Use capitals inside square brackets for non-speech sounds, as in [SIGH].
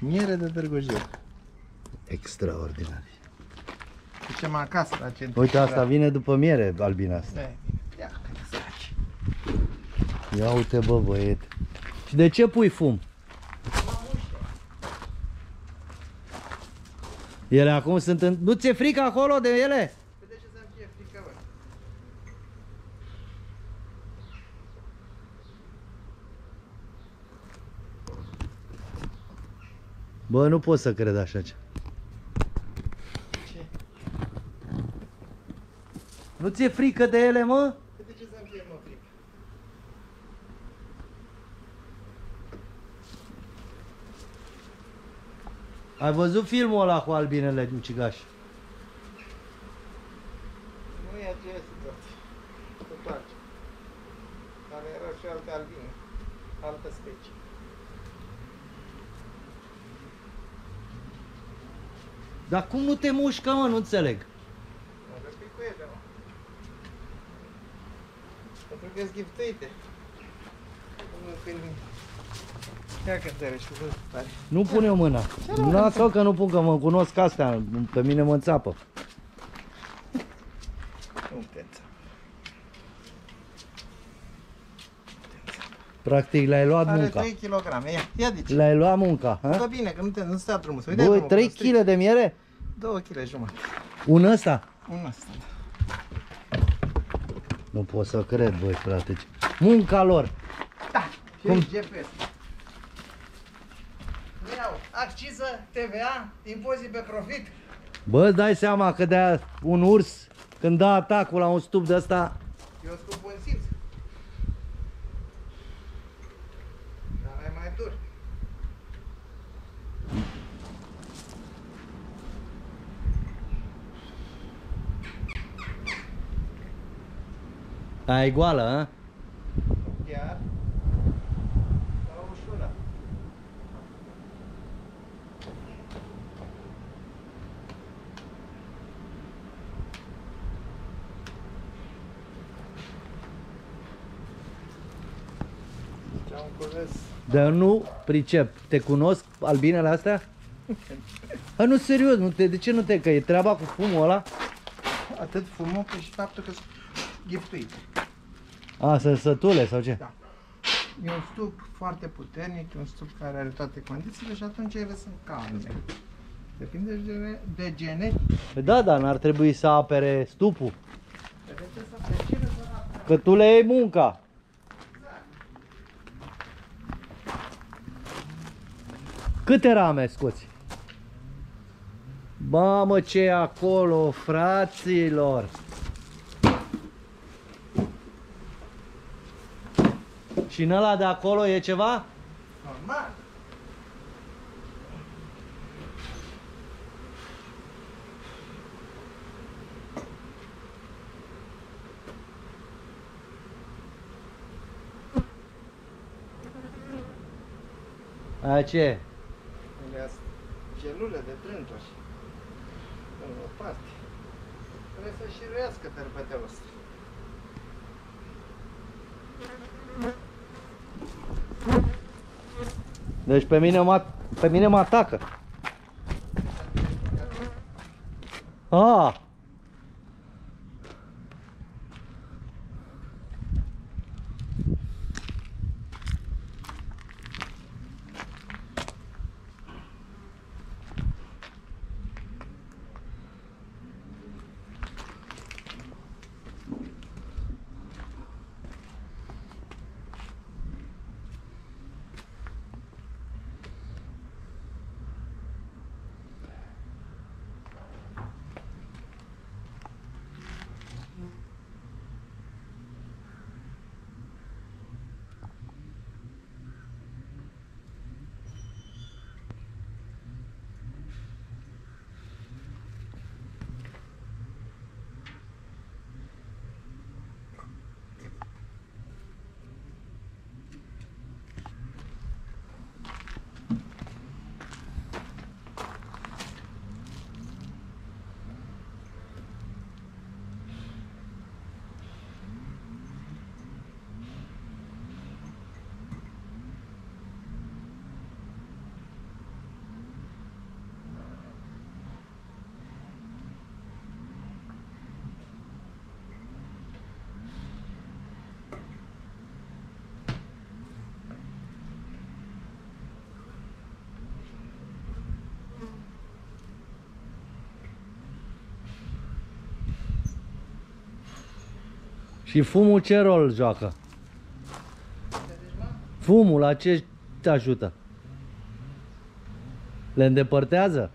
Miere de Târgu Jiu. Extraordinar. Ducem acasă la centru. Uite, asta vine după miere, albina asta. Da, Ia, câte săraci. Ia uite, bă, băiete. Și de ce pui fum? Ele acum sunt în... Nu ți-e frică acolo de ele? Păi de ce să-mi fie frică, bă? Bă, nu pot să cred așa ce. Ce? Nu ți-e frică de ele, mă? Păi de ce să-mi fie, mă, frică? Ai văzut filmul ăla cu albinele ucigași? Nu e aceea situație. Cu toate. Care erau și alte albine. Altă specie. Dar cum nu te mușcă, mă? Nu înțeleg. Mă răspui cu ele, mă. Pentru că sunt giftuite. Nu când... Ia că te răși, văd tare. Nu pune mâna. Nu lasă că nu pun, că mă cunosc astea. Pe mine mă înțapă. Nu te înțeleg. Practic le-ai luat Are munca. 3 kg. Ia, ia de ce? Le-ai luat munca. ha? Dă bine, că nu te nu stea drumul. Să Băi, 3 kg de miere? 2 kg jumătate. Un ăsta? Un ăsta. Nu pot să cred, băi, frate. ce- Munca lor. Da. Și Cum? GPS. Iau, acciză, TVA, impozit pe profit. Bă, îți dai seama că de un urs, când dă atacul la un stup de ăsta, Eu scop ai goală, a? Chiar. La ușură. Ce-am cules. Dar nu pricep. Te cunosc albinele astea? [LAUGHS] A, nu, serios, nu te, de ce nu te, că e treaba cu fumul ăla? Atât fumul cât și faptul că sunt giftuite. A, să sătule sau ce? Da. E un stup foarte puternic, e un stup care are toate condițiile și atunci ele sunt calme. Depinde de, gene- de genetică. Păi da, dar n-ar trebui să apere stupul. De ce să de ce să Că tu le iei munca. Câte rame scoți? Mamă, ce e acolo, fraților! Și în ăla de acolo e ceva? Normal. Aia ce e? Ele sunt celule de trântoși. În o parte. Trebuie să șiruiască terpeteul ăsta. Deci pe mine mă, pe mine mă atacă. Ah! Și fumul ce rol joacă? Fumul la ce te ajută? Le îndepărtează?